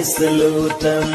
price లూతం